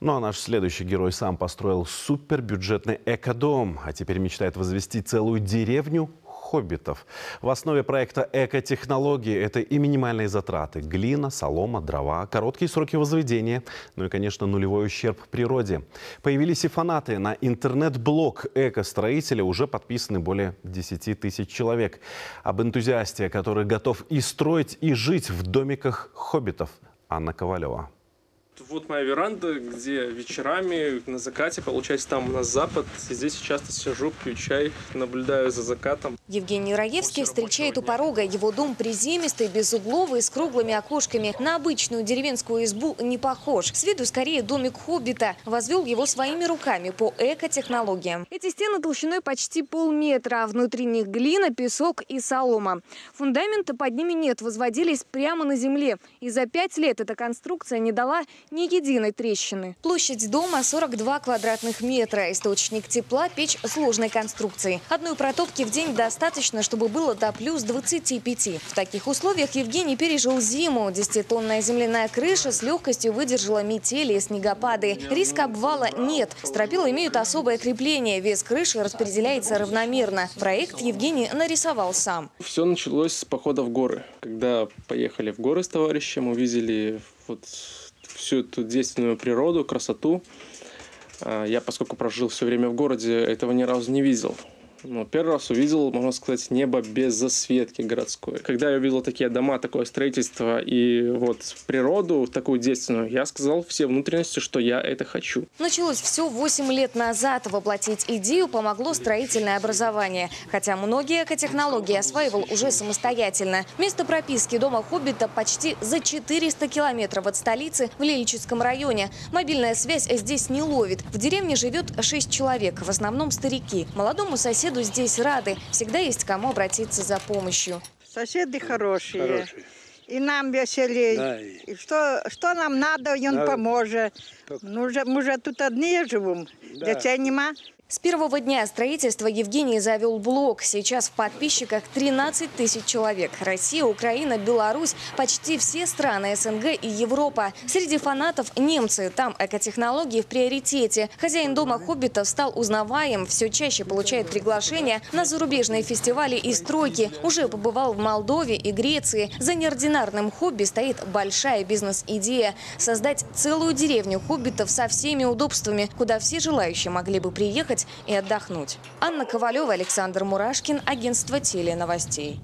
Ну а наш следующий герой сам построил супербюджетный экодом, а теперь мечтает возвести целую деревню хоббитов. В основе проекта «Экотехнологии» это и минимальные затраты – глина, солома, дрова, короткие сроки возведения, ну и, конечно, нулевой ущерб природе. Появились и фанаты. На интернет-блог «Экостроителя» уже подписаны более 10 тысяч человек. Об энтузиасте, который готов и строить, и жить в домиках хоббитов. Анна Ковалева. Вот моя веранда, где вечерами на закате, получается, там у нас запад. И здесь часто сижу, пью чай, наблюдаю за закатом. Евгений Раевский встречает у порога. Его дом приземистый, безугловый, с круглыми окошками. На обычную деревенскую избу не похож. С виду скорее домик хоббита. Возвел его своими руками по экотехнологиям. Эти стены толщиной почти полметра, а внутри них глина, песок и солома. Фундамента под ними нет, возводились прямо на земле. И за пять лет эта конструкция не дала ни единой трещины. Площадь дома 42 квадратных метра. Источник тепла – печь сложной конструкции. Одной протопки в день достаточно, чтобы было до плюс 25. В таких условиях Евгений пережил зиму. Десятитонная земляная крыша с легкостью выдержала метели и снегопады. Риска обвала нет. Стропила имеют особое крепление. Вес крыши распределяется равномерно. Проект Евгений нарисовал сам. Все началось с похода в горы. Когда поехали в горы с товарищем, увидели вот всю эту действенную природу, красоту. А, я, поскольку прожил все время в городе, этого ни разу не видел. Но первый раз увидел, можно сказать, небо без засветки городской. Когда я увидел такие дома, такое строительство и вот природу такую действенную, я сказал все внутренности, что я это хочу. Началось все 8 лет назад. Воплотить идею помогло строительное образование. Хотя многие экотехнологии осваивал уже самостоятельно. Место прописки дома Хоббита почти за 400 километров от столицы в Лелическом районе. Мобильная связь здесь не ловит. В деревне живет 6 человек, в основном старики. Молодому соседу соседу здесь рады. Всегда есть кому обратиться за помощью. Соседи хорошие. Хорошие. И нам веселей. Да, и- И что, что нам надо, он Да. поможет. Так. Ну, же, мы же тут одни живем. Да. Детей нема. С первого дня строительства Евгений завел блог. Сейчас в подписчиках 13 тысяч человек. Россия, Украина, Беларусь, почти все страны СНГ и Европа. Среди фанатов немцы. Там экотехнологии в приоритете. Хозяин дома хоббитов стал узнаваем. Все чаще получает приглашения на зарубежные фестивали и стройки. Уже побывал в Молдове и Греции. За неординарным хобби стоит большая бизнес-идея. Создать целую деревню хоббитов со всеми удобствами, куда все желающие могли бы приехать и отдохнуть. Анна Ковалева, Александр Мурашкин, агентство теленовостей.